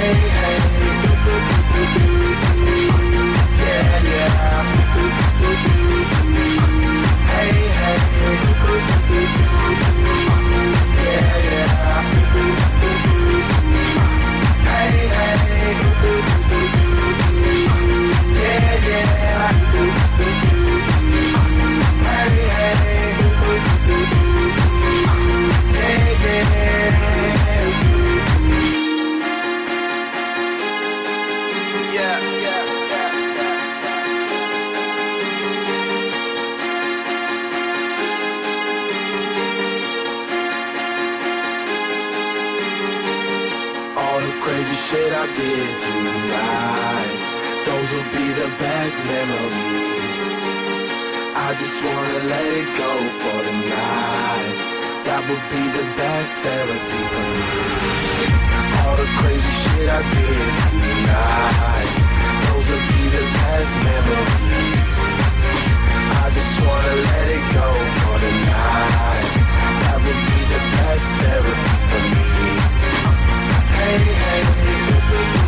Hey. Yeah, yeah. Shit I did tonight. Those will be the best memories. I just wanna let it go for the night. That would be the best therapy for me. All the crazy shit I did tonight. Those will be the best memories. I just wanna let it go for the night. That would be the best therapy for me. Hey. Yeah,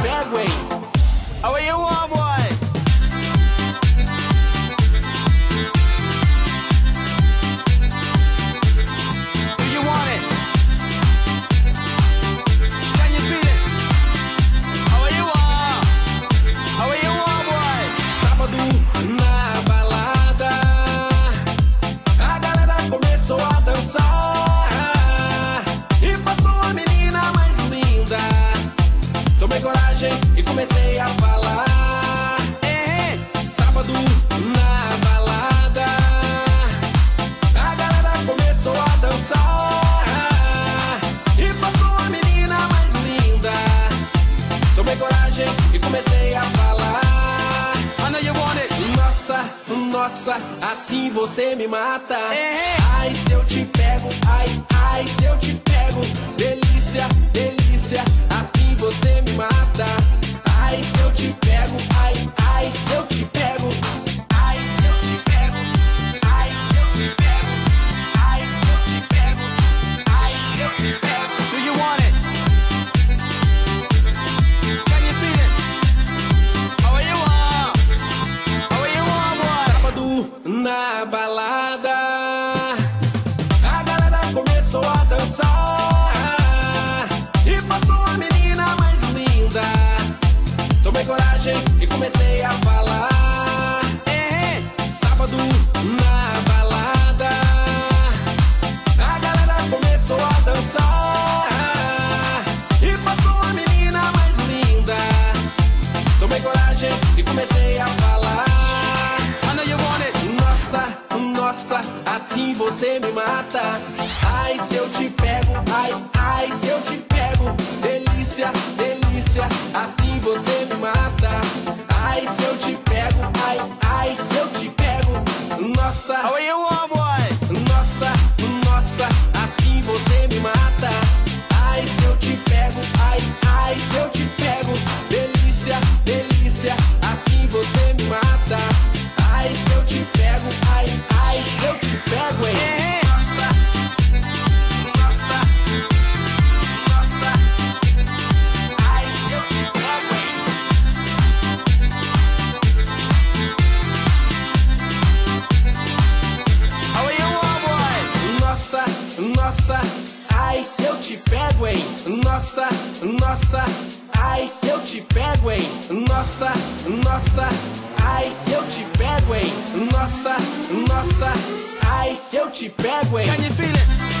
coragem e comecei a falar. Hey. Sábado na balada, a galera começou a dançar. E passou a menina mais linda. Tomei coragem e comecei a falar. I know you want it. Nossa, nossa, assim você me mata. Hey. Ai, se eu te pego, ai, ai, se eu te pego. Delícia, delícia, você me mata. Ai, se eu te pego, ai, comecei a falar. Hey. Sábado na balada, a galera começou a dançar. E passou a menina mais linda. Tomei coragem e comecei a falar. Nossa, nossa, assim você me mata. Ai, se eu te pego, ai, ai, te pego, hein? Nossa, nossa, ai, se eu te pego, hein? Nossa, nossa, ai, se eu te pego, hein? Nossa, nossa, ai, se eu te pego, hein? Can you feel it?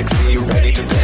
galaxy, ready to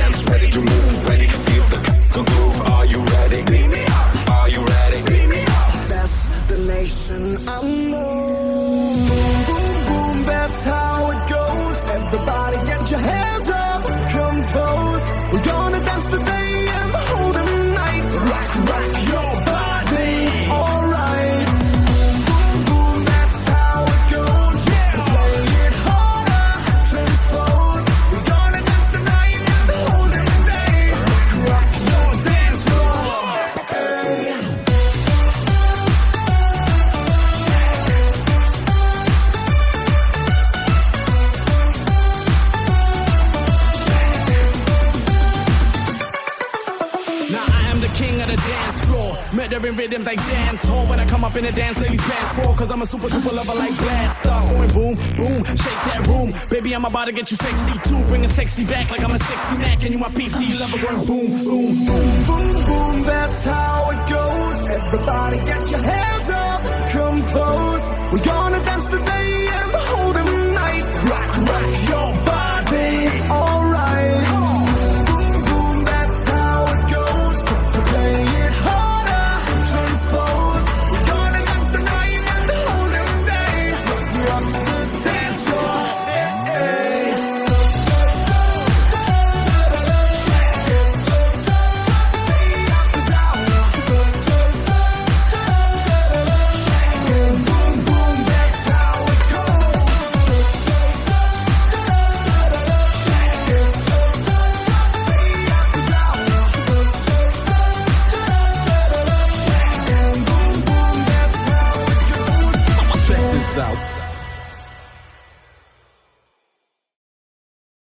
every rhythm like dance hall. When I come up in the dance, ladies dance fall. Cause I'm a super duper lover like blaster. Going boom, boom, shake that room. Baby, I'm about to get you sexy too. Bring a sexy back like I'm a sexy Mac. And you my PC lover going boom, boom, boom, boom, boom. That's how it goes. Everybody get your hands up. Come close. We're gonna dance